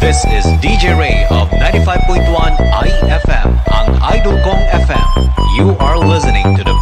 This is DJ Ray of 95.1 IFM on Idol Kong FM. You are listening to the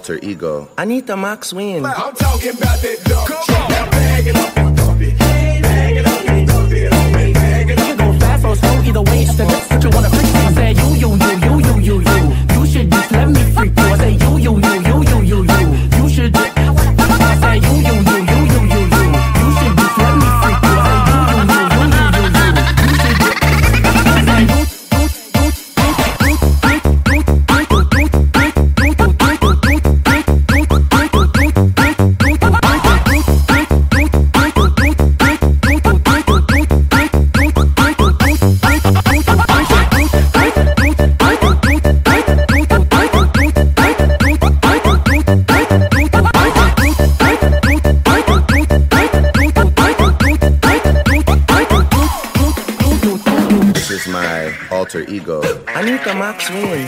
alter ego. Anita Max I'm talking about that Come. On. Now bag it up and dump it. Bag it up and dump it. Bag it up. You go fast or slow, either way, the next that you wanna fix. I said you, you my toy.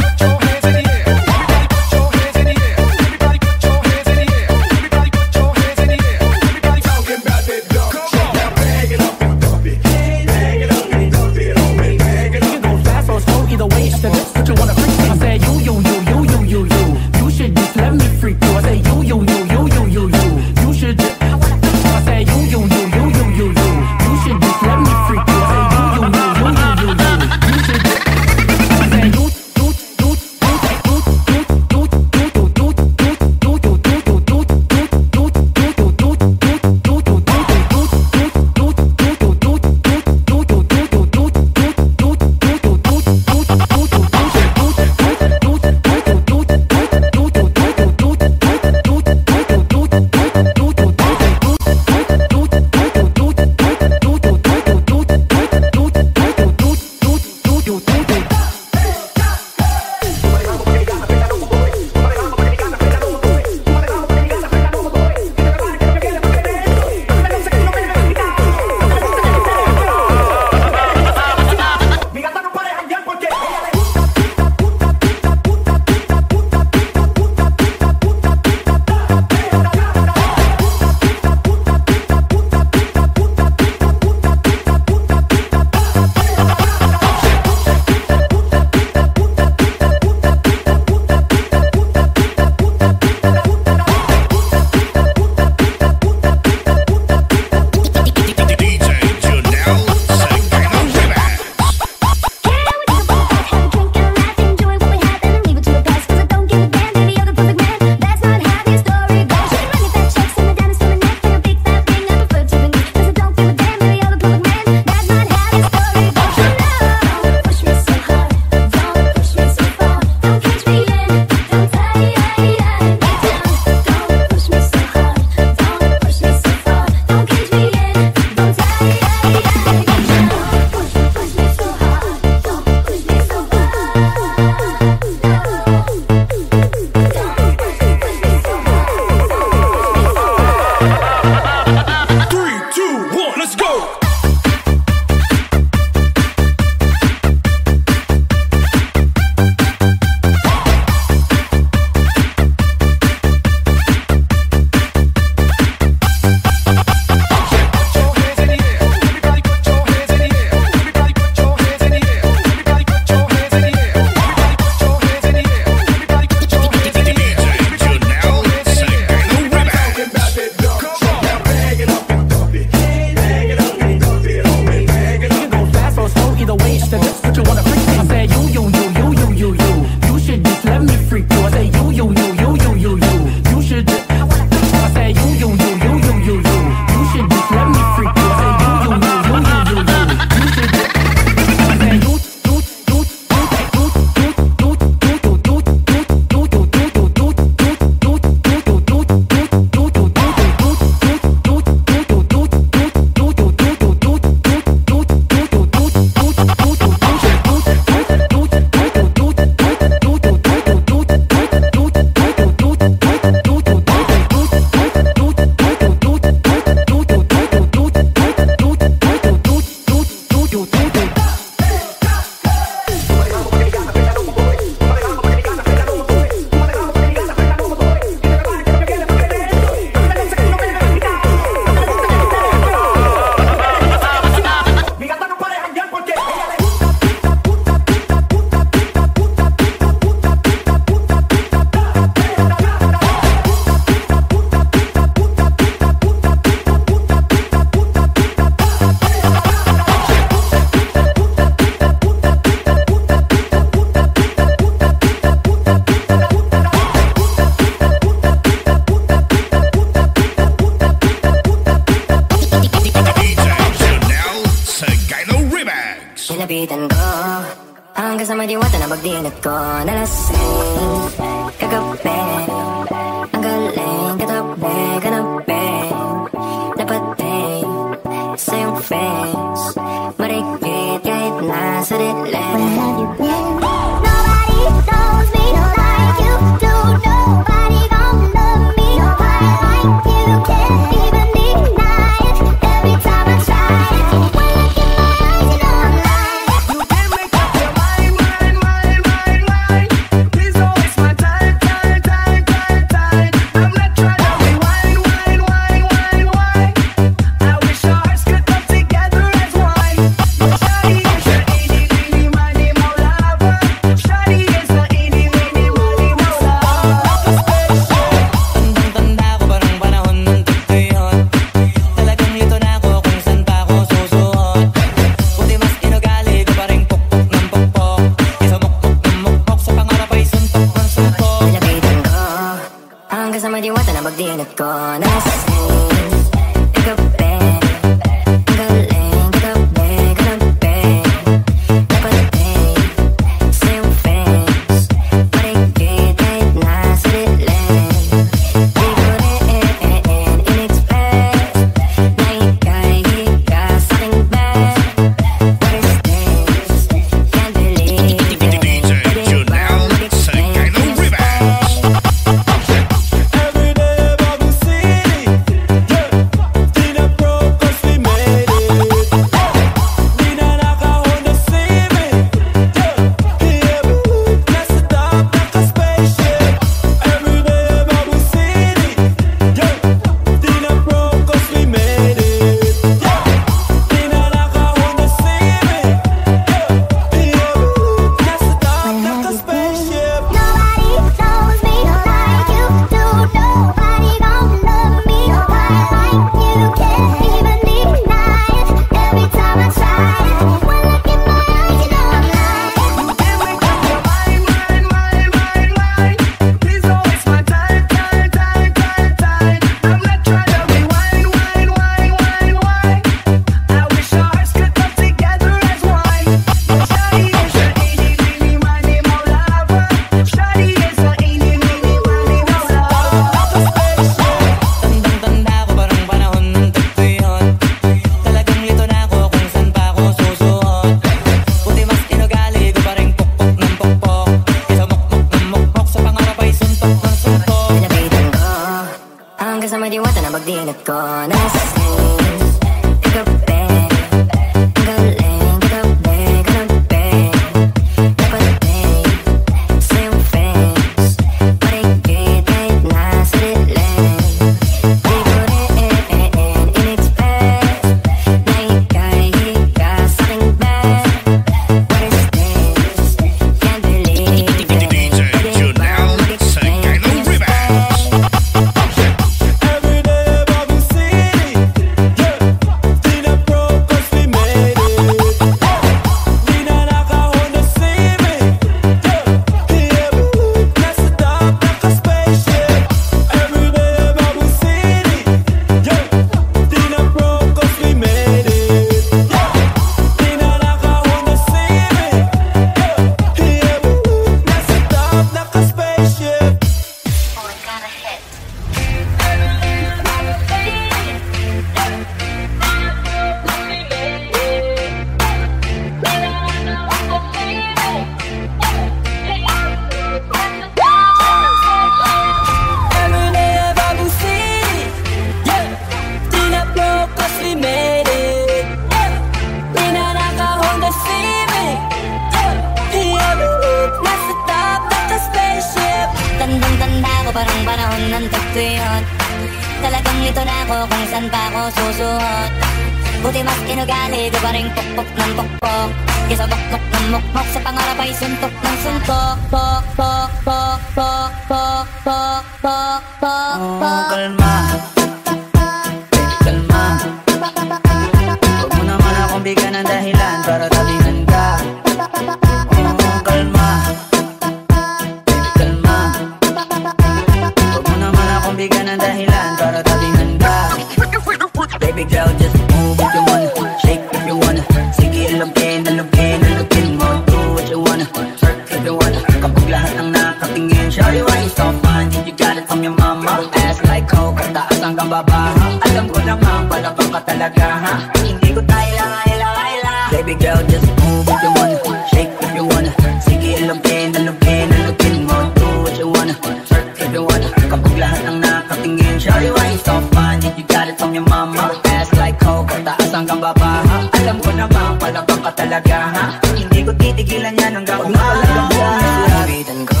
talaga ha? Hindi ko titigilan yan hanggang umaga. Pag napalagam ko ang nasulibitan ko.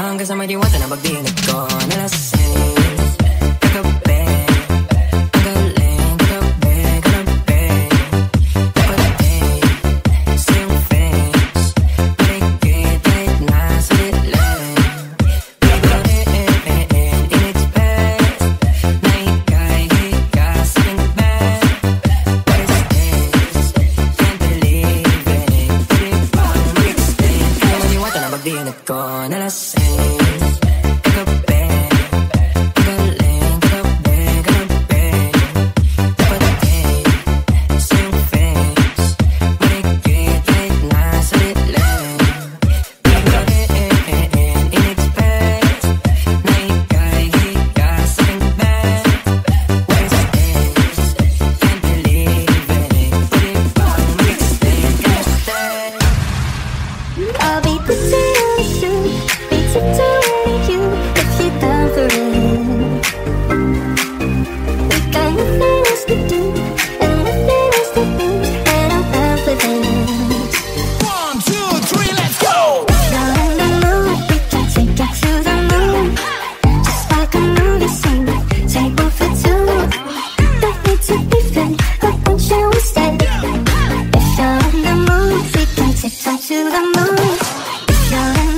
Hanggang sa may diwata na pagdinig ko. ơi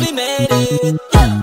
we made it yeah.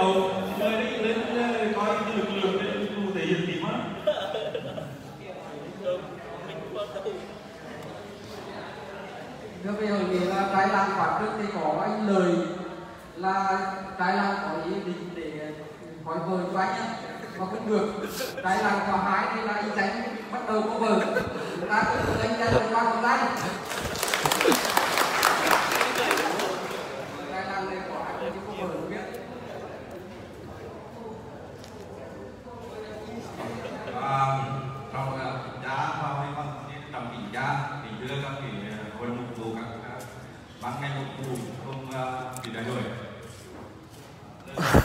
Đầu chơi đấy lên coi cái lực lượng đấy cụ thể hiện gì mà Thưa quý hội nghị là trái làm quản trước thì có anh lời là trái làng có ý định để hỏi vợ cho anh á mà không được. Trái làng có hái thì là anh tránh bắt đầu có vợ chúng ta cứ anh ra được qua một tay trái làng này có ai thì có vợ không biết À, trong à, giá vào hay con trong đỉnh giá thì đưa các cái hội mục vụ các các ban ngành mục vụ cùng à, thì đại hội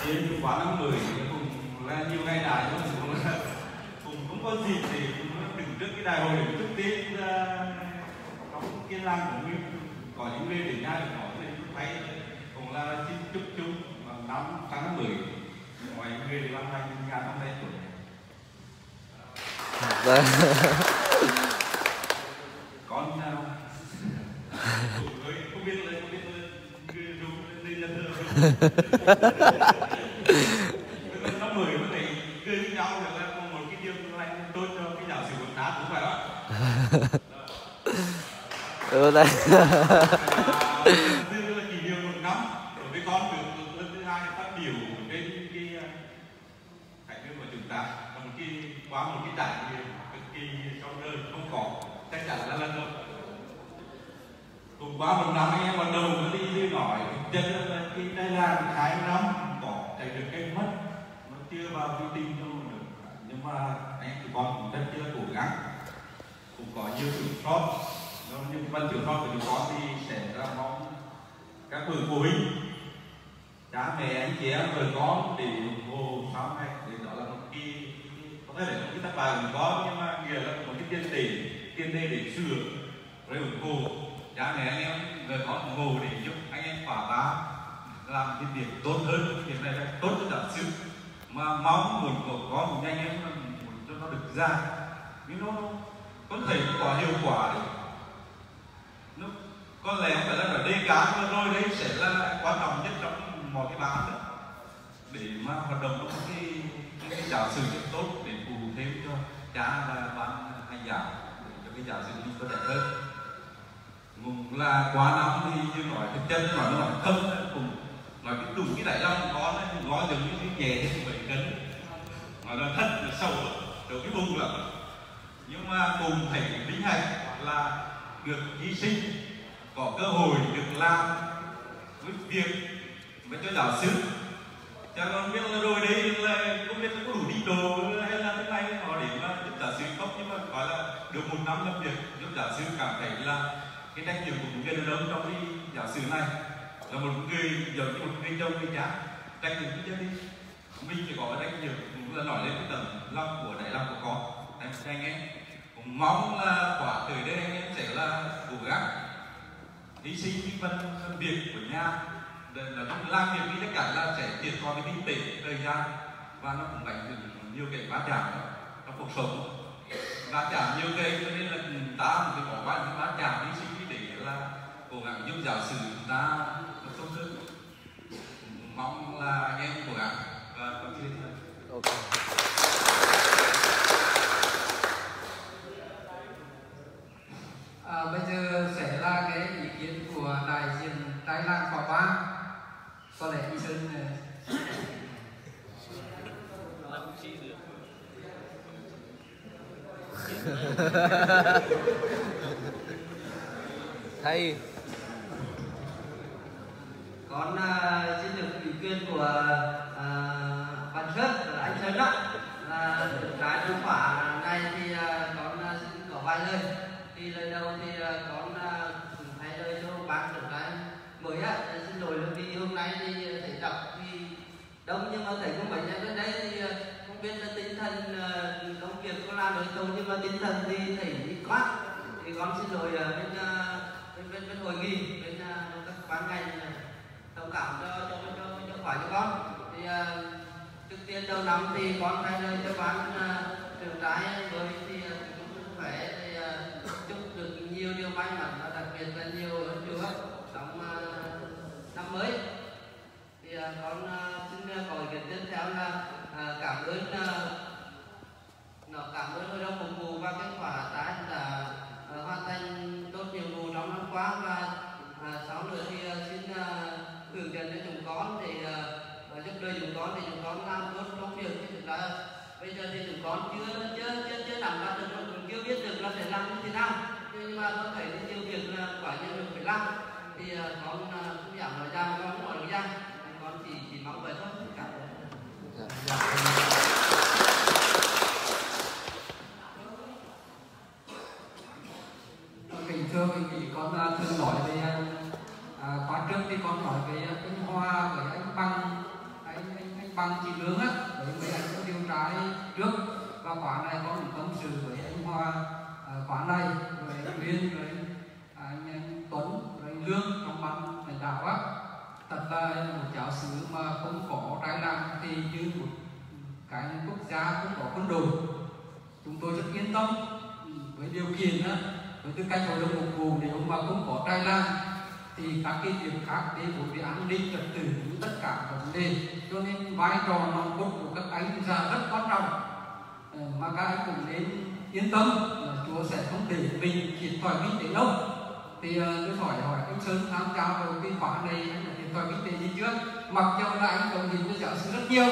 đến quá năm mười thì cùng là nhiều ngày đại nhưng mà cũng là cũng cũng có dịp thì cũng đứng trước cái đại hội để trước tiên à, trong cái làng của mình có những người để nhà được nói thì cũng thấy cũng là xin chúc chung năm tháng mười mọi người thì năm nay nhà năm nay tuổi Vâng con nào không biết là không biết là cứ đúng thơ nó mười nó thì cứ với nhau được là có một cái điều lành tốt cho cái giáo sư quần đá cũng phải đó. Ừ, đây. là năm đối với con được lần thứ hai phát biểu trên cái ờ, hải dương của chúng ta cái qua một cái trải nghiệm cực kỳ trong đời không có, chắc chắn là lần đầu cùng qua một năm anh em bắt đầu mới đi đi nói chân là cái đây là hai năm có, chạy được cái mất, nó chưa vào cái tin đâu được. Nhưng mà anh em tụi con cũng rất chưa cố gắng, cũng có nhiều sự sót. Nhưng văn tiểu sót của tụi con thì sẽ ra mong các bậc phụ huynh, cha mẹ, anh chị em, vợ con để ủng hộ sau này để đó là một cái đây là một cái tác bài của có nhưng mà nghĩa là một cái tiền tỷ tiền đây để sửa. Rồi ủng hộ. Dạ, Giá này anh em người có ủng hộ để giúp anh em quả bá làm cái việc tốt hơn. Việc này là tốt cho đạo sư. Mà mong muốn của con của anh em muốn cho nó được ra. Nhưng nó có thể có hiệu quả đấy. Nó có lẽ phải là ở đây cá rồi đấy sẽ là quan trọng nhất trong mọi cái bán đó. Để mà hoạt động nó cái cái, cái giáo sư rất tốt cho cha à, bán hay hành để cho cái giả sư đi có đẹp hơn. Mùng là quá nóng thì như nói cái chân mà nó nói thân cùng. Nói cái đúng cái đại long của con ấy nó giống như cái nhẹ thì bảy cân mà nó thật là sâu rồi cái mùng là nhưng mà cùng thầy vinh hạnh là được hy sinh, có cơ hội được làm với việc với cho giáo sư. Cha con biết là rồi đây là không biết là có đủ đi đồ hay là thế này, họ để mà khi mà gọi là được một năm làm việc giúp giáo sư cảm thấy là cái trách nhiệm của một người đàn ông trong cái giáo sư này. Là một người giống như một người chồng người cha. Trách nhiệm của gia đình mình chỉ có cái trách nhiệm cũng là nói lên cái tầm lòng của đại lòng của con. Anh anh em cũng mong là quả tới đây anh em sẽ là cố gắng hy sinh cái phần, việc của nhà. Để là cũng làm việc đi tất cả là sẽ thiệt con cái kinh tế thời gian và nó cũng ảnh hưởng nhiều cái quá chạm trong cuộc sống va chạm nhiều cái cho nên là ta phải bỏ qua những va chạm hy sinh đi để là cố gắng giúp giáo sư chúng ta nó tốt hơn. Mong là anh em cố gắng. Và còn chưa thôi À, bây giờ sẽ là cái ý kiến của đại diện trái làng khóa ba có lẽ Thầy. con uh, xin được ủy quyền của à, à ban xuất là anh Sơn đó là cái chú khóa này thì uh, con uh, xin có vài lời thì lời đầu thì uh, con à, thay lời cho ban trưởng cái mới á à, xin lỗi là vì hôm nay thì thầy tập thì đông nhưng mà thầy cũng bệnh nhân đến đây thì à, không biết là tinh thần à, công việc có làm được không nhưng mà tinh thần thì thầy đi quá thì con xin lỗi à, bên ờ, bên bên, bên hội nghị bên ờ, các ban ngành ờ, thông cảm cho cho cho cho khỏi cho con. Thì uh, trước tiên đầu năm thì con thay cho ban uh, trưởng trái với thì uh, chúc sức khỏe thì uh, chúc được nhiều điều may mắn và đặc biệt là nhiều ơn chúa trong uh, năm mới thì uh, con uh, xin uh, có ý kiến tiếp theo là uh, cảm ơn uh, nó cảm ơn hội đồng phục vụ và kết quả trái đã uh, hoàn thành tốt nhiệm vụ trong năm qua và à, sau nữa thì uh, xin uh, hướng dẫn cho chúng con con thì chúng con làm tốt công việc thì chúng ta bây giờ thì chúng con chưa chưa chưa chưa nắm bắt được cũng chưa biết được là phải làm như thế nào. Nhưng mà có thể nhiều việc là quả nhiên được phải làm. Thì à, con à, cũng giảm nói ra nói ra con chỉ chỉ mong vậy thôi cảm ơn kính thưa quý vị con à, thường nói về à, à, khóa trước thì con nói về à, anh Hoa với anh Bằng anh anh, anh Bằng chị Lương á với mấy anh có điều tra trước nay có này tâm sự với anh Hoa ở quán này rồi anh Viên với anh, à, anh Tuấn rồi anh Lương trong ban lãnh đạo á. Thật là một giáo sứ mà không có trái làm thì như một cái quốc gia không có quân đội. Chúng tôi rất yên tâm với điều kiện á với tư cách hội đồng phục vụ. Nếu mà không có trái lan thì các cái việc khác để của về an ninh trật tự tất cả vấn đề. Cho nên vai trò nòng cốt của các anh là rất quan trọng. Ờ, mà các anh cũng nên yên tâm là Chúa sẽ không để mình thiệt thòi kinh tế đâu. Thì ờ, tôi hỏi hỏi anh Sơn tham gia vào cái khóa này anh là thiệt thòi kinh tế gì chưa? Mặc dù là anh đồng nhìn với giáo sư rất nhiều,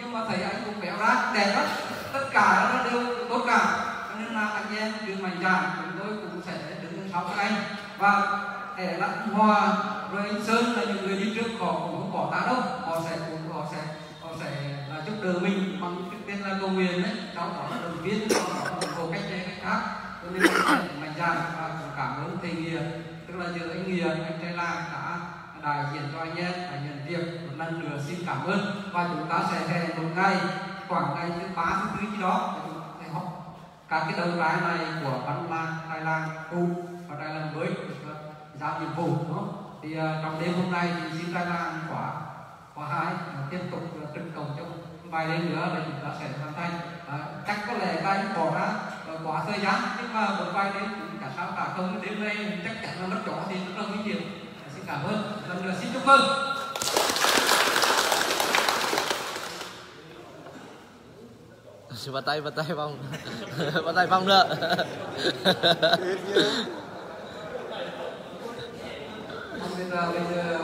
nhưng mà thấy anh cũng béo ra đẹp lắm. Tất cả nó đều tốt cả. Cho nên là anh em đừng mạnh dạn chúng tôi cũng sẽ đứng sau các anh. Và để là Hòa rồi anh Sơn là những người đi trước, họ cũng không bỏ ta đâu. Họ sẽ cũng, họ sẽ họ sẽ giúp đỡ mình bằng cái tên là cầu nguyện đấy. Cháu đó là động viên cháu đó là ủng hộ cách này cách khác. Cho nên mạnh dạn và cảm ơn thầy Nghĩa. Tức là giờ anh Nghĩa anh trai làng đã đại diện cho anh em đã nhận việc một lần nữa. Xin cảm ơn. Và chúng ta sẽ hẹn một ngày khoảng ngày thứ ba thứ tư gì đó để chúng ta sẽ học các cái đầu trái này của văn lang trai lan cũ và trai Lan mới giao nhiệm vụ đúng không? Thì à, trong đêm hôm nay thì xin trai lan quả khóa hai tiếp tục uh, trưng cầu trong vài đêm nữa là chúng ta sẽ hoàn thành. Ờ, chắc có lẽ anh bỏ ra ờ, quá thời gian nhưng mà một vài cũng cả sao cả. Không đêm nay chắc chắn là mất chó thì rất là nguy hiểm. Ờ, xin cảm ơn. Lần nữa xin chúc mừng. Bắt tay bắt tay vòng. Bắt tay vòng nữa. Không biết là bây giờ